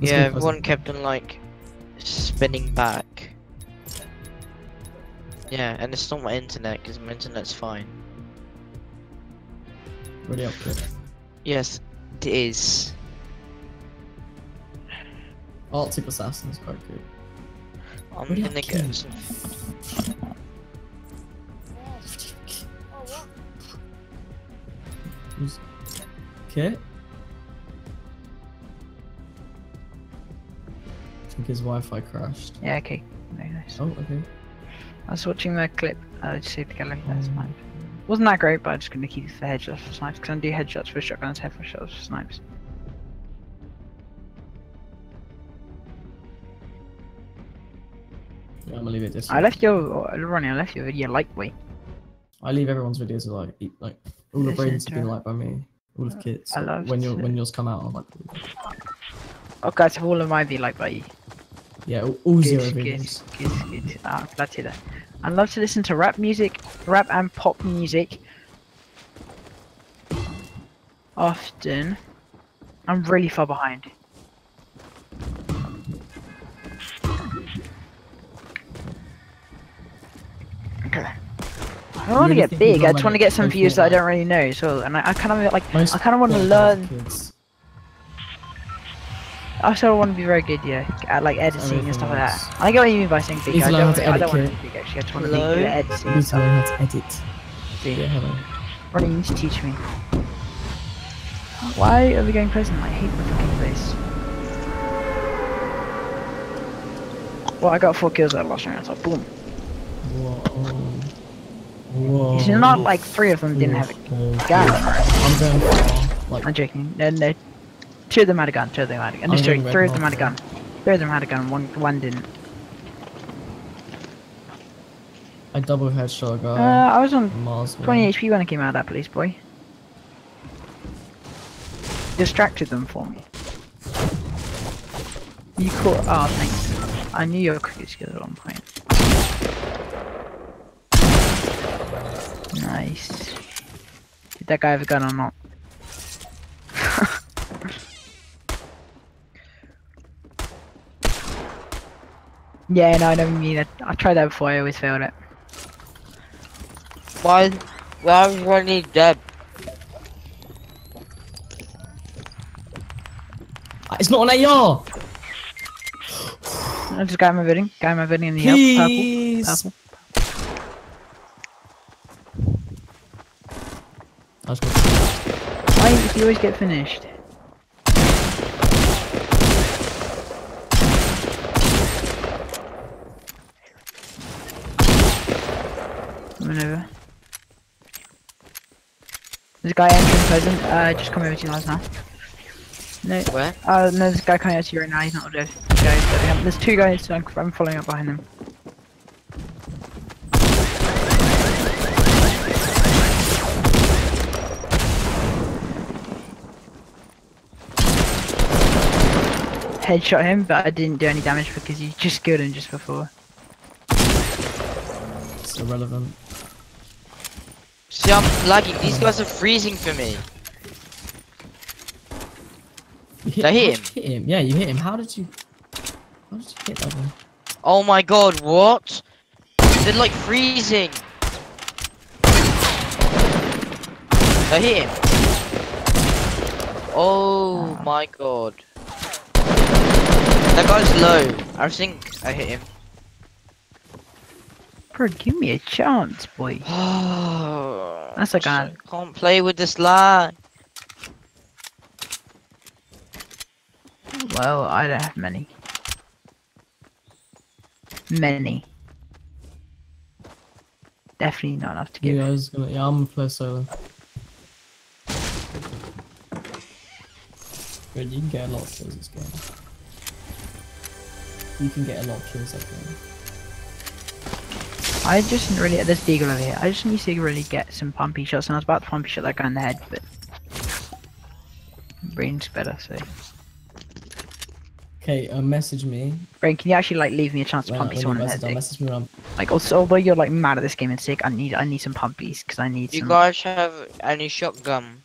Let's yeah, everyone kept on like spinning back. Yeah, and it's not my internet because my internet's fine. Ready up, kid. Yes, it is. Arctic Assassin is quite good. I'm Ready gonna kid. some. Who's- think his Wi-Fi crashed. Yeah, okay. Very nice. Oh, okay. I was watching the clip. I just saved the gallery. That's Mm. fine. Wasn't that great, but I'm just gonna keep the headshots for snipes because I do headshots for shotguns, headshots for snipes. Yeah, I'm gonna leave it this. I left your Ronnie. I left your video lightweight. I leave everyone's videos like like all Listen Brayden's have been liked by me. All of Kit's. I love when your when yours come out. I'm like, Oh, guys, have all of my be like by you. Yeah, all, all zero Good, good, good, good. Ah, glad to hear that. I love to listen to rap music, rap and pop music. Often. I'm really far behind. Okay. I don't want to get big. I just want to get get some views that I don't really know. So, and I, I kind of like, Most I kind of want to learn. Kids. I also want to be very good, yeah, at like editing and stuff like that. Everything I get what you mean by saying big. Need I don't, how to I don't want to be big actually. I just want to be good at editing You and need to stuff. learn how to edit. Dude, Yeah, hello. Ronnie, you need to teach me. Why are we going Pleasant? I hate the fucking place. Well, I got four kills that last round, so boom. Whoa. Whoa. It's not like three of them didn't have a Whoa. gun. I'm going far. Like, I'm joking. No, no. Two of them had a gun. Two of them had a gun. Just going Three of them had a gun. Three of them had a gun. One, one didn't. I double headshot a Uh, guy. I was on Mars. 20 HP when I came out of that police boy. Distracted them for me. You caught. Oh, thanks. I knew your cricket skills were on point. Nice. Did that guy have a gun or not? Yeah, no, I know what you mean. I, I tried that before, I always failed it. Why? Why is Ronnie dead? It's not an AR! I just got my building. Got my building in the yellow, Please! purple. Purple. I just got Why does he always get finished? Coming over. There's a guy entering Pleasant. Uh, just come over to you guys now. No, Where? uh, no, there's a guy coming out to you right now. He's not dead. Guys, there's two guys. So I'm, I'm following up behind them. Headshot him, but I didn't do any damage because he just killed him just before. It's irrelevant. See, I'm lagging. These guys are freezing for me. Did I hit you hit him? Yeah, you hit him. How did you... How did you hit that one? Oh my god, what? They're like freezing. I hit him. Oh my god. That guy's low. I think I hit him. Bro, give me a chance, boy. Oh, That's a gun. Can't play with this lag. Well, I don't have many. Many. Definitely not enough to give. Yeah, I was gonna... Yeah, I'm gonna play solo. Good, you can get a lot of kills this game. You can get a lot of kills that game. I just didn't really. There's Deagle over here. I just need to really get some pumpy shots, and I was about to pumpy shot that guy in the head, but. Brain's better, so. Okay, uh, message me. Brain, can you actually like leave me a chance to When, pumpy when you someone in the head? message, I'll Dick? message me when Like, also, although you're like mad at this game and sick, I need I need some pumpies because I need you some. guys have any shotgun?